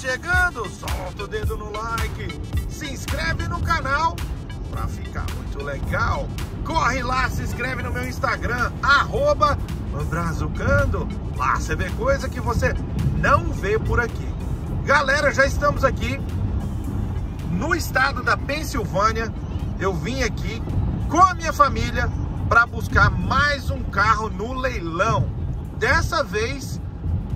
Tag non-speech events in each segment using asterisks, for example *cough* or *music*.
Chega chegando, solta o dedo no like, se inscreve no canal pra ficar muito legal. Corre lá, se inscreve no meu Instagram, arroba. Lá você vê coisa que você não vê por aqui. Galera, já estamos aqui no estado da Pensilvânia. Eu vim aqui com a minha família para buscar mais um carro no leilão. Dessa vez,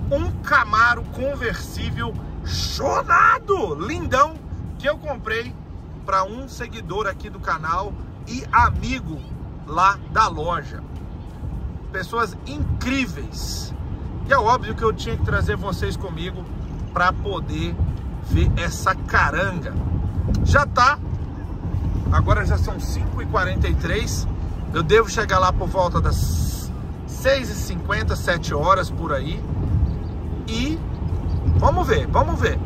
um Camaro conversível chonado, lindão, que eu comprei para um seguidor aqui do canal e amigo lá da loja. Pessoas incríveis. E é óbvio que eu tinha que trazer vocês comigo para poder ver essa caranga. Já tá, agora já são 5h43, eu devo chegar lá por volta das 6h50, 7 horas por aí. E vamos ver, vamos ver.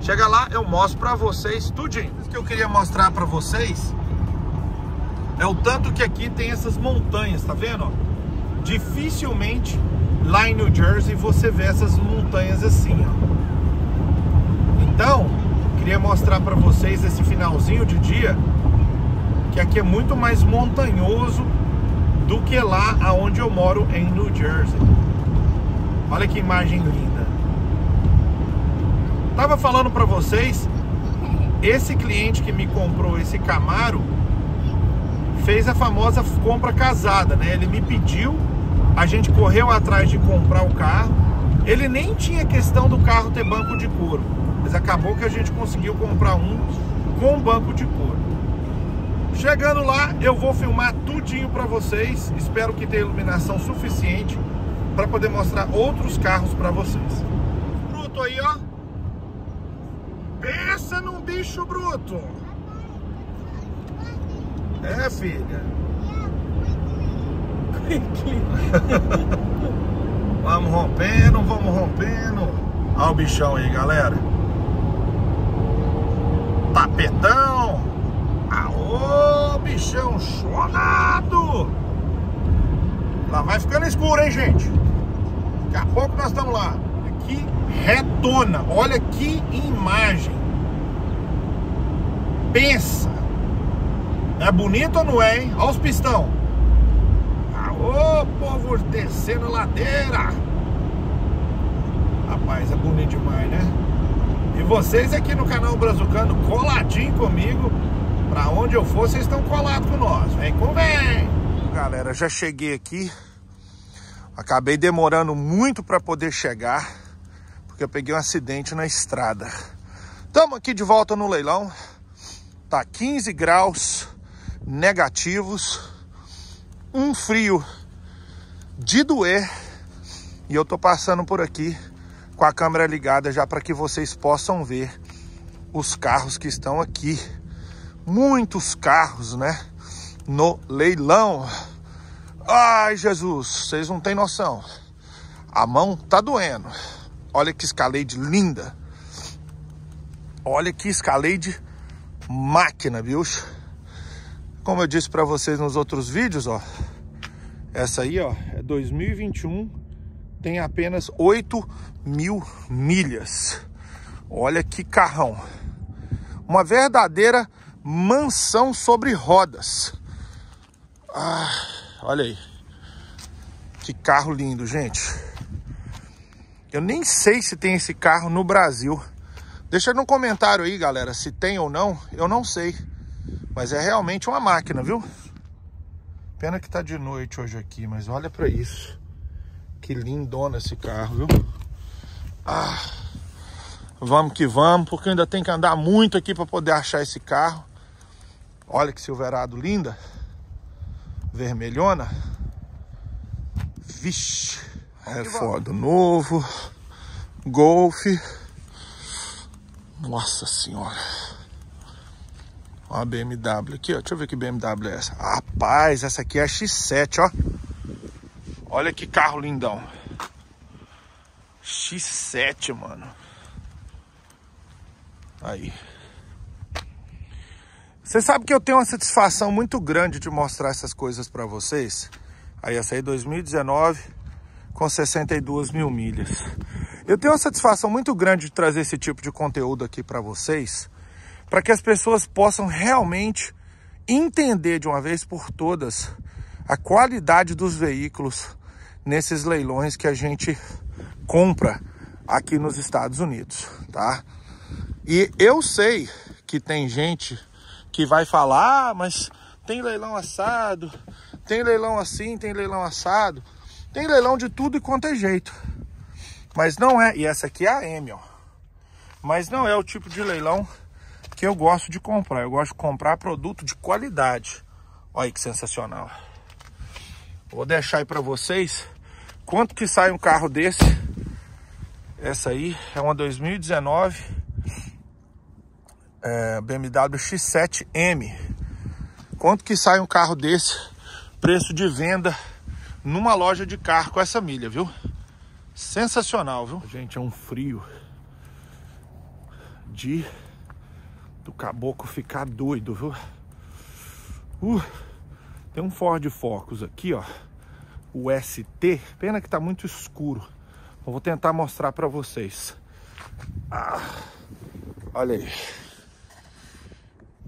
Chega lá, eu mostro para vocês tudinho. O que eu queria mostrar para vocês é o tanto que aqui tem essas montanhas, tá vendo? Dificilmente lá em New Jersey você vê essas montanhas assim, ó. Então, queria mostrar para vocês esse finalzinho de dia que aqui é muito mais montanhoso do que lá aonde eu moro em New Jersey. Olha que imagem linda. Tava falando para vocês, esse cliente que me comprou esse Camaro fez a famosa compra casada, né? Ele me pediu, a gente correu atrás de comprar o carro. Ele nem tinha questão do carro ter banco de couro. Mas acabou que a gente conseguiu comprar um com banco de couro. Chegando lá, eu vou filmar tudinho para vocês. Espero que tenha iluminação suficiente para poder mostrar outros carros para vocês. Bruto aí, ó. Bicho bruto. É, filha. *laughs* vamos rompendo, vamos rompendo. Olha o bichão aí, galera tapetão. Aô, bichão chonado. Lá vai ficando escuro, hein, gente? Daqui a pouco nós estamos lá. Aqui, retona. Olha que imagem. Pensa. É bonito ou não é, hein? Olha os pistão. Aô, povo descendo ladeira. Rapaz, é bonito demais, né? E vocês aqui no canal Brazucano, coladinho comigo. Pra onde eu for, vocês estão colados com nós. Vem com vem! Galera, já cheguei aqui. Acabei demorando muito para poder chegar. Porque eu peguei um acidente na estrada. Estamos aqui de volta no leilão. Tá 15 graus negativos. Um frio de doer. E eu tô passando por aqui com a câmera ligada já para que vocês possam ver os carros que estão aqui. Muitos carros, né? No leilão. Ai, Jesus, vocês não têm noção. A mão tá doendo. Olha que escalade linda. Olha que escalade máquina, viu? Como eu disse para vocês nos outros vídeos, ó. Essa aí, ó, é 2021 tem apenas 8 mil milhas. Olha que carrão. Uma verdadeira mansão sobre rodas. Ah, olha aí. Que carro lindo, gente. Eu nem sei se tem esse carro no Brasil. Deixa no comentário aí, galera, se tem ou não. Eu não sei. Mas é realmente uma máquina, viu? Pena que tá de noite hoje aqui, mas olha para isso. Que lindona esse carro, viu? Ah, vamos que vamos, porque ainda tem que andar muito aqui para poder achar esse carro. Olha que silverado linda. Vermelhona. Vixe. É foda. Novo. Golf. Nossa senhora. Olha a BMW aqui, ó. Deixa eu ver que BMW é essa. Rapaz, essa aqui é a X7, ó. Olha que carro lindão. X7, mano. Aí. Você sabe que eu tenho uma satisfação muito grande de mostrar essas coisas para vocês. Aí essa aí 2019 com 62 mil milhas. Eu tenho uma satisfação muito grande de trazer esse tipo de conteúdo aqui para vocês, para que as pessoas possam realmente entender de uma vez por todas a qualidade dos veículos nesses leilões que a gente compra aqui nos Estados Unidos, tá? E eu sei que tem gente que vai falar, ah, mas tem leilão assado, tem leilão assim, tem leilão assado, tem leilão de tudo e quanto é jeito. Mas não é, e essa aqui é a M, ó. Mas não é o tipo de leilão que eu gosto de comprar. Eu gosto de comprar produto de qualidade. Olha que sensacional. Vou deixar aí para vocês quanto que sai um carro desse. Essa aí é uma 2019 é, BMW X7M. Quanto que sai um carro desse? Preço de venda numa loja de carro com essa milha, viu? Sensacional, viu? Gente, é um frio de do caboclo ficar doido, viu? Uh, tem um Ford Focus aqui, ó. O ST. Pena que tá muito escuro. Eu vou tentar mostrar para vocês. Ah, olha aí.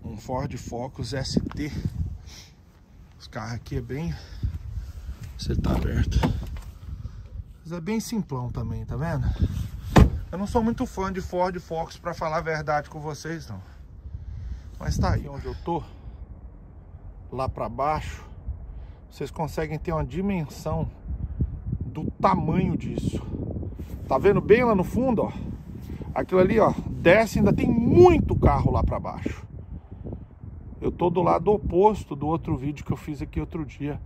Um Ford Focus ST. Os carros aqui é bem... Você tá aberto. Mas é bem simplão também, tá vendo? Eu não sou muito fã de Ford Focus para falar a verdade com vocês, não. Mas tá aí onde eu tô, lá para baixo, vocês conseguem ter uma dimensão do tamanho disso. Tá vendo bem lá no fundo, ó? Aquilo ali, ó, desce, ainda tem muito carro lá para baixo. Eu tô do lado oposto do outro vídeo que eu fiz aqui outro dia,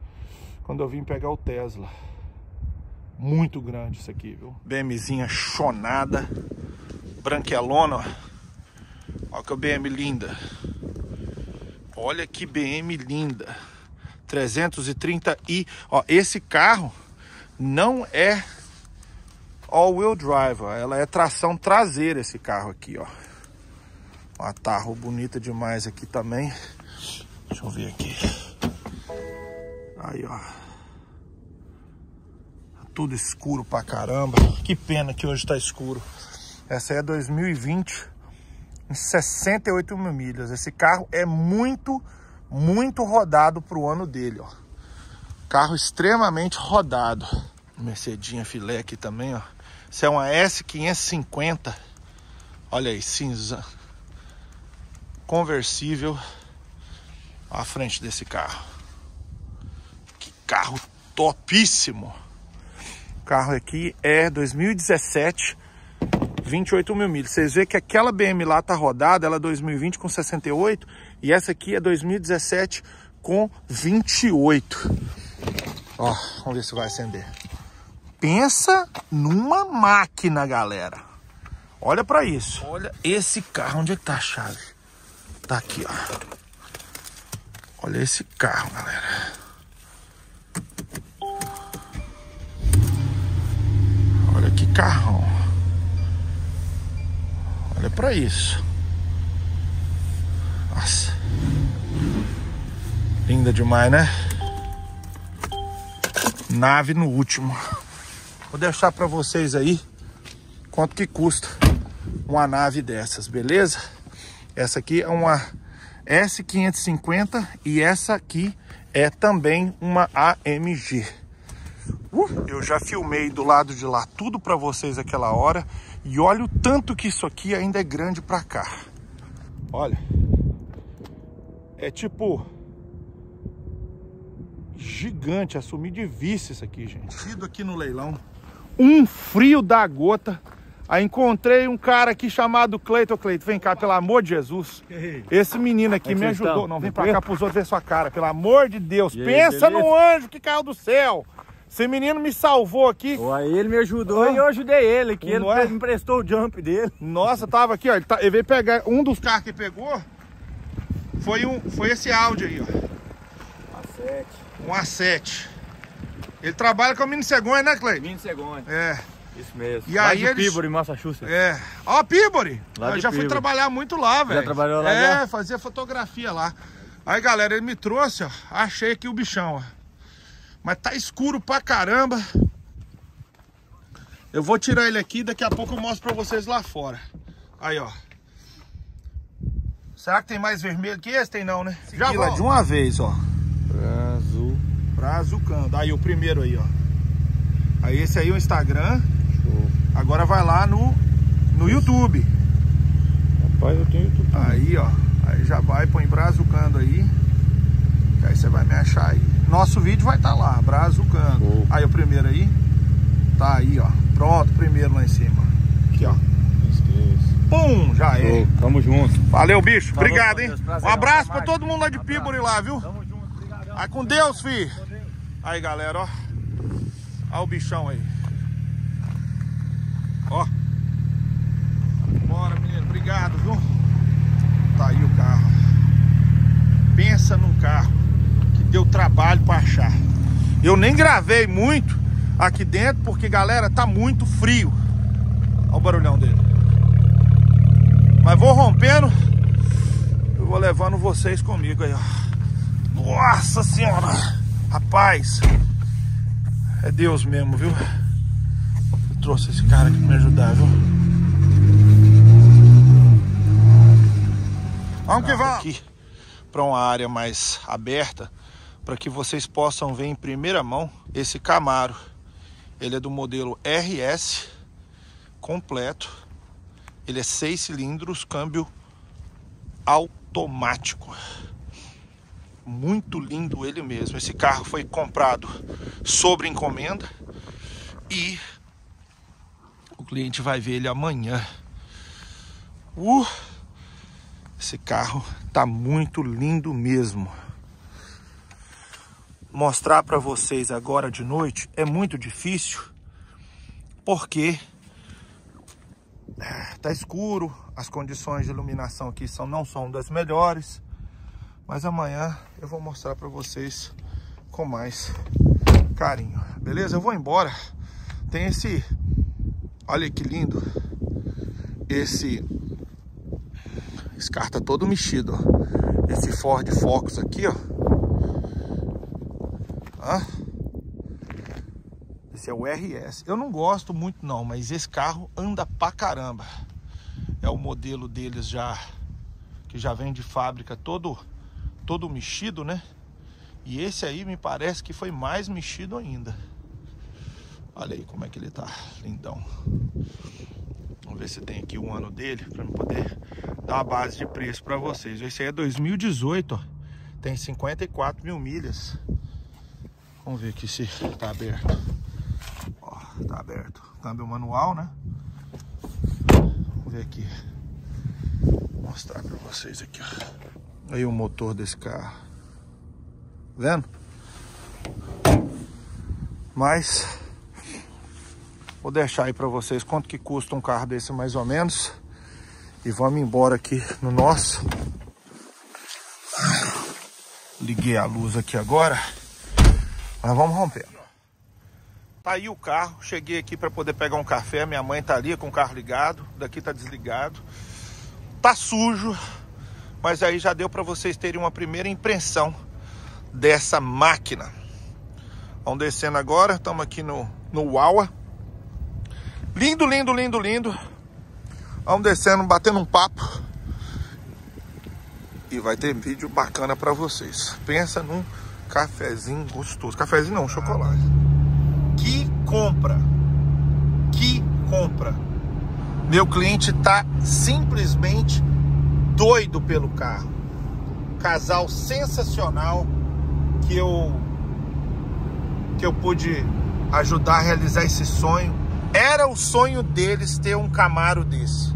quando eu vim pegar o Tesla. Muito grande isso aqui, viu? BMzinha chonada, branquelona, ó. Olha que BM linda. Olha que BM linda. 330i. Ó, esse carro não é all-wheel drive, ó. ela é tração traseira esse carro aqui, ó. Uma tarro bonita demais aqui também. Deixa eu ver aqui. Aí, ó tudo escuro pra caramba. Que pena que hoje tá escuro. Essa é 2020, em 68 mil milhas. Esse carro é muito, muito rodado pro ano dele, ó. Carro extremamente rodado. Mercedinha filé aqui também, ó. Essa é uma S550. Olha aí, cinza. Conversível. à frente desse carro. Que carro topíssimo carro aqui é 2017, 28 mil milhas. Vocês veem que aquela BM lá tá rodada, ela é 2020 com 68 e essa aqui é 2017 com 28. Ó, vamos ver se vai acender. Pensa numa máquina, galera. Olha para isso. Olha esse carro, onde é que tá a chave? Tá aqui, ó. Olha esse carro, galera. Carrão. Olha para isso. Nossa. Linda demais, né? Nave no último. Vou deixar para vocês aí quanto que custa uma nave dessas, beleza? Essa aqui é uma S550 e essa aqui é também uma AMG. Eu já filmei do lado de lá tudo para vocês aquela hora e olha o tanto que isso aqui ainda é grande para cá. Olha. É tipo gigante, assumir de vista isso aqui, gente. Sido aqui no leilão. Um frio da gota. Aí encontrei um cara aqui chamado Cleiton. Cleiton, vem cá, pelo amor de Jesus. Esse menino aqui me ajudou. Estão? Não, vem pra cá pros outros ver sua cara. Pelo amor de Deus. Aí, Pensa beleza? no anjo que caiu do céu. Esse menino me salvou aqui. Aí ele me ajudou e eu ajudei ele, que ele é? me emprestou o jump dele. Nossa, tava aqui, ó. Ele, tá, ele, veio pegar. Um dos carros que pegou foi, um, foi esse áudio aí, ó. A7. Um A7. Ele trabalha com a Mini Cegonha, né, Clay? Mini Cegonha. É. Isso mesmo. E lá aí de eles... Peabody, Massachusetts. É. Ó, Peabody. Lá eu já Peabody. fui trabalhar muito lá, velho. Já trabalhou lá? É, já? fazia fotografia lá. Aí, galera, ele me trouxe, ó. Achei aqui o bichão, ó. Mas tá escuro pra caramba. Eu vou tirar ele aqui, daqui a pouco eu mostro pra vocês lá fora. Aí, ó. Será que tem mais vermelho que esse? Tem não, né? Já vai de uma vez, ó. Pra azul. Pra azucando. Aí, o primeiro aí, ó. Aí, esse aí é o Instagram. Show. Agora vai lá no, no YouTube. Rapaz, eu tenho YouTube. Aí, ó. Aí já vai, põe Brazucando aí. Aí você vai me achar aí. Nosso vídeo vai estar tá lá, Brazucando. Aí o primeiro aí. Tá aí, ó. Pronto, primeiro lá em cima. Aqui, ó. Pum, já é. Tamo junto. Valeu, bicho. Falou, Obrigado, hein? Deus, um abraço pra todo mundo lá de Pibori lá, viu? Tamo junto. Obrigado. Aí com Deus, fi. Aí, galera, ó. Olha o bichão aí. Ó. Bora, menino. Obrigado, viu? Tá aí o carro. Pensa num carro deu trabalho pra achar. Eu nem gravei muito aqui dentro porque, galera, tá muito frio. Olha o barulhão dele. Mas vou rompendo. Eu vou levando vocês comigo aí, ó. Nossa senhora. Rapaz. É Deus mesmo, viu? Eu trouxe esse cara aqui pra me ajudar, viu? Vamos que vamos. Aqui para uma área mais aberta para que vocês possam ver em primeira mão esse Camaro. Ele é do modelo RS completo. Ele é seis cilindros, câmbio automático. Muito lindo ele mesmo. Esse carro foi comprado sobre encomenda e o cliente vai ver ele amanhã. Uh, esse carro tá muito lindo mesmo. Mostrar para vocês agora de noite é muito difícil porque é, tá escuro, as condições de iluminação aqui são, não são das melhores, mas amanhã eu vou mostrar para vocês com mais carinho, beleza? Eu vou embora, tem esse, olha que lindo, esse, esse carro tá todo mexido, ó. esse Ford Focus aqui, ó, Esse é o RS. Eu não gosto muito não, mas esse carro anda pra caramba. É o modelo deles já que já vem de fábrica todo todo mexido, né? E esse aí me parece que foi mais mexido ainda. Olha aí como é que ele tá, lindão. Vamos ver se tem aqui o ano dele para poder dar uma base de preço para vocês. Esse aí é 2018, ó. Tem 54 mil milhas. Vamos ver aqui se tá aberto. Ó, tá aberto. Câmbio manual, né? Vamos ver aqui. Vou mostrar pra vocês aqui, ó. Aí o motor desse carro. Vendo? Mas vou deixar aí pra vocês quanto que custa um carro desse mais ou menos. E vamos embora aqui no nosso. Liguei a luz aqui agora. Mas vamos rompendo. Tá aí o carro, cheguei aqui para poder pegar um café, minha mãe tá ali com o carro ligado, daqui tá desligado. Tá sujo, mas aí já deu para vocês terem uma primeira impressão dessa máquina. Vamos descendo agora, estamos aqui no, no Wawa. Lindo, lindo, lindo, lindo. Vamos descendo, batendo um papo. E vai ter vídeo bacana para vocês. Pensa num Cafezinho gostoso. Cafezinho não, chocolate. Que compra. Que compra. Meu cliente tá simplesmente doido pelo carro. Casal sensacional que eu que eu pude ajudar a realizar esse sonho. Era o sonho deles ter um Camaro desse.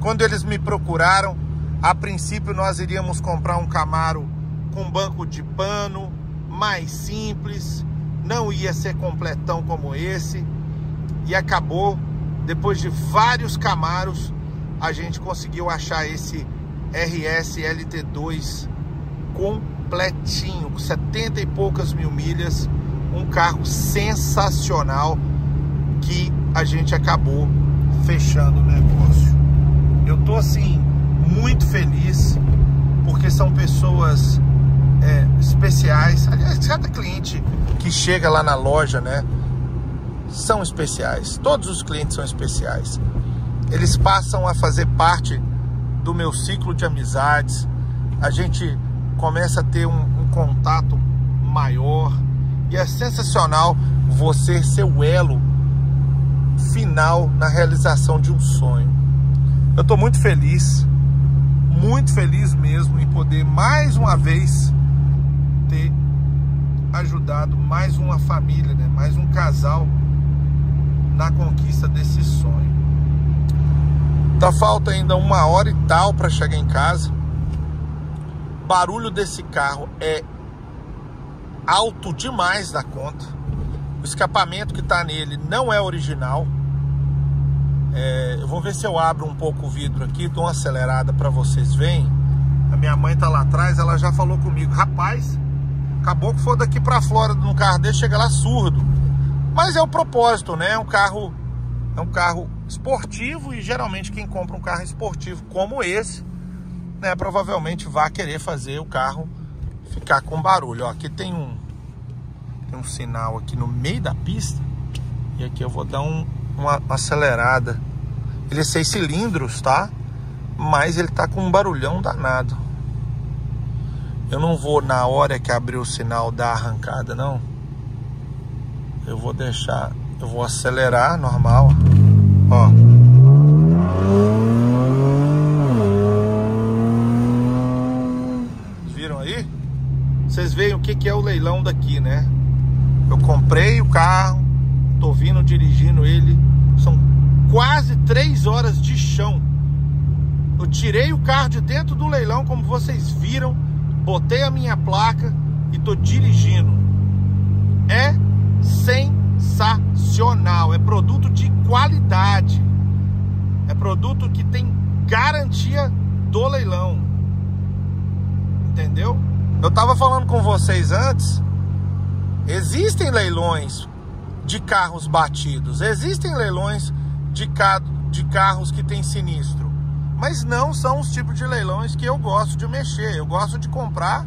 Quando eles me procuraram, a princípio nós iríamos comprar um Camaro com banco de pano, mais simples, não ia ser completão como esse. E acabou, depois de vários Camaros, a gente conseguiu achar esse RS LT2 completinho, com 70 e poucas mil milhas, um carro sensacional que a gente acabou fechando o negócio. Eu tô assim muito feliz porque são pessoas especiais. Aliás, cada cliente que chega lá na loja, né? são especiais. Todos os clientes são especiais. Eles passam a fazer parte do meu ciclo de amizades. A gente começa a ter um, um contato maior e é sensacional você ser o elo final na realização de um sonho. Eu estou muito feliz, muito feliz mesmo em poder mais uma vez ter ajudado mais uma família, né? mais um casal na conquista desse sonho. Tá falta ainda uma hora e tal para chegar em casa. Barulho desse carro é alto demais da conta. O escapamento que está nele não é original. É, eu vou ver se eu abro um pouco o vidro aqui, dou uma acelerada para vocês verem. A minha mãe tá lá atrás, ela já falou comigo, rapaz, acabou que for daqui para Flórida num carro desse, chega lá surdo. Mas é o propósito, né? É um carro é um carro esportivo e geralmente quem compra um carro esportivo como esse, né, provavelmente vai querer fazer o carro ficar com barulho. Ó, aqui tem um tem um sinal aqui no meio da pista e aqui eu vou dar um, uma, uma acelerada. Ele é seis cilindros, tá? Mas ele tá com um barulhão danado. Eu não vou na hora que abrir o sinal dar arrancada, não eu vou deixar, eu vou acelerar normal, ó. Viram aí? Vocês veem o que, que é o leilão daqui, né? Eu comprei o carro, tô vindo dirigindo ele, são quase três horas de chão. Eu tirei o carro de dentro do leilão, como vocês viram, botei a minha placa e tô dirigindo. É sensacional, é produto de qualidade, é produto que tem garantia do leilão, entendeu? Eu tava falando com vocês antes, existem leilões de carros batidos, existem leilões de, ca de carros que tem sinistro, mas não são os tipos de leilões que eu gosto de mexer, eu gosto de comprar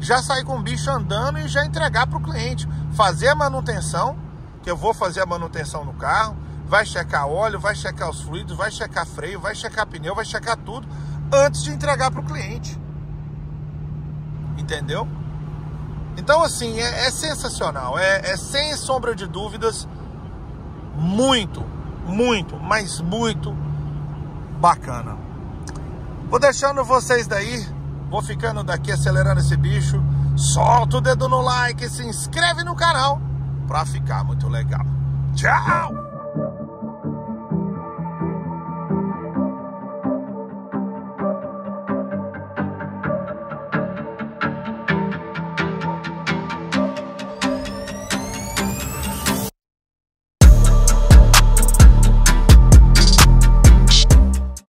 já sair com o bicho andando e já entregar para o cliente. Fazer a manutenção, que eu vou fazer a manutenção no carro, vai checar óleo, vai checar os fluidos, vai checar freio, vai checar pneu, vai checar tudo antes de entregar para o cliente. Entendeu? Então, assim, é, é sensacional. É, é sem sombra de dúvidas muito, muito, mas muito bacana. Vou deixando vocês daí Vou ficando daqui acelerando esse bicho. Solta o dedo no like, se inscreve no canal pra ficar muito legal. Tchau!